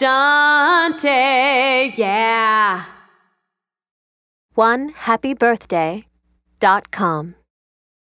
Dante, yeah. One happy birthday dot com.